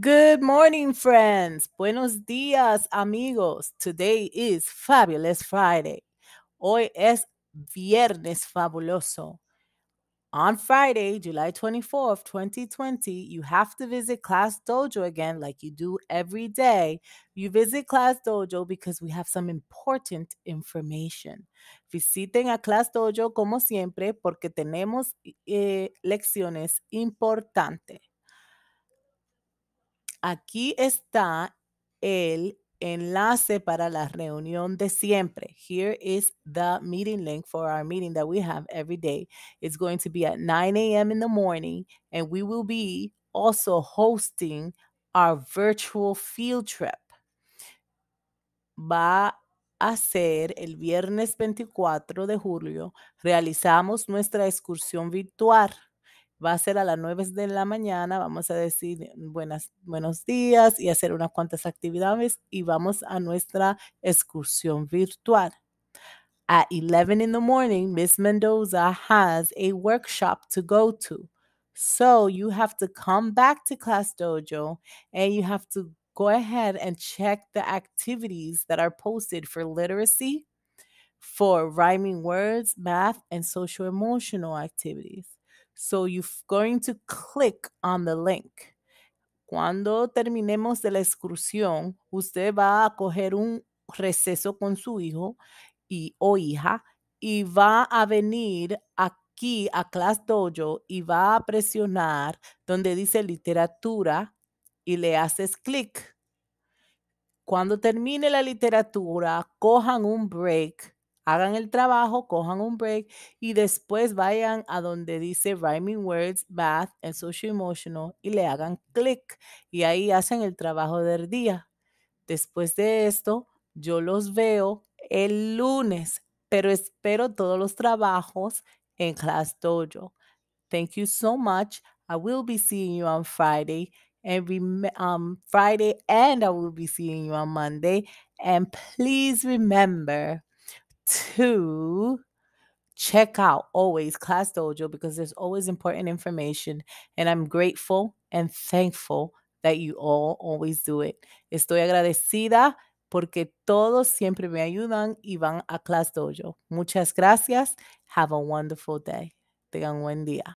Good morning, friends. Buenos dias, amigos. Today is Fabulous Friday. Hoy es Viernes Fabuloso. On Friday, July 24th, 2020, you have to visit Class Dojo again, like you do every day. You visit Class Dojo because we have some important information. Visiten a Class Dojo como siempre porque tenemos eh, lecciones importantes. Aquí está el enlace para la reunión de siempre. Here is the meeting link for our meeting that we have every day. It's going to be at 9 a.m. in the morning, and we will be also hosting our virtual field trip. Va a ser el viernes 24 de julio. Realizamos nuestra excursión virtual va a ser a las 9 de la mañana, vamos a decir mm, buenas, buenos días y hacer unas cuantas actividades y vamos a nuestra excursión virtual. At 11 in the morning, Miss Mendoza has a workshop to go to. So you have to come back to Class Dojo and you have to go ahead and check the activities that are posted for literacy, for rhyming words, math, and social emotional activities. So you're going to click on the link. Cuando terminemos de la excursión, usted va a coger un receso con su hijo y o hija y va a venir aquí a Class Dojo y va a presionar donde dice literatura y le haces clic. Cuando termine la literatura, cojan un break hagan el trabajo, cojan un break y después vayan a donde dice Rhyming Words, Math and Social Emotional y le hagan clic y ahí hacen el trabajo del día. Después de esto, yo los veo el lunes, pero espero todos los trabajos en Class Dojo. Thank you so much. I will be seeing you on Friday and um, Friday and I will be seeing you on Monday. And please remember to check out always Class Dojo because there's always important information. And I'm grateful and thankful that you all always do it. Estoy agradecida porque todos siempre me ayudan y van a Class Dojo. Muchas gracias. Have a wonderful day. Tengan buen día.